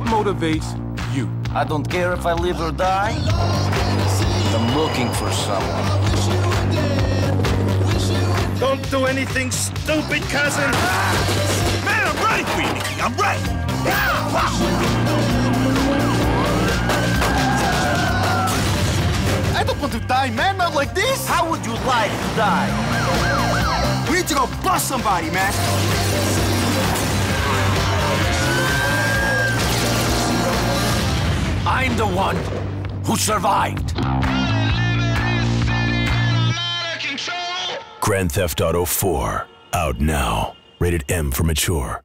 motivates you? I don't care if I live or die. I'm looking for someone. Don't do anything stupid, cousin. Man, I'm right, Weenie. I'm right. I don't want to die, man. Not like this. How would you like to die? We need to go bust somebody, man. I'm the one who survived. Grand Theft Auto 4. Out now. Rated M for mature.